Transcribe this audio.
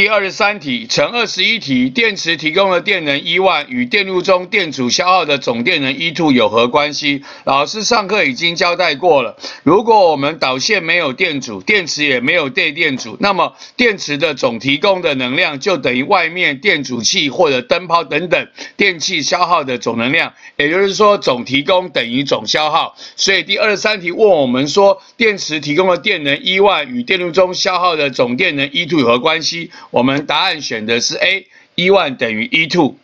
第二十三题乘二十一题，电池提供的电能一万与电路中电阻消耗的总电能 E two 有何关系？老师上课已经交代过了。如果我们导线没有电阻，电池也没有电电阻，那么电池的总提供的能量就等于外面电阻器或者灯泡等等电器消耗的总能量，也就是说总提供等于总消耗。所以第二十三题问我们说，电池提供的电能一万与电路中消耗的总电能 E two 有何关系？我们答案选的是 A，一万等于 E two。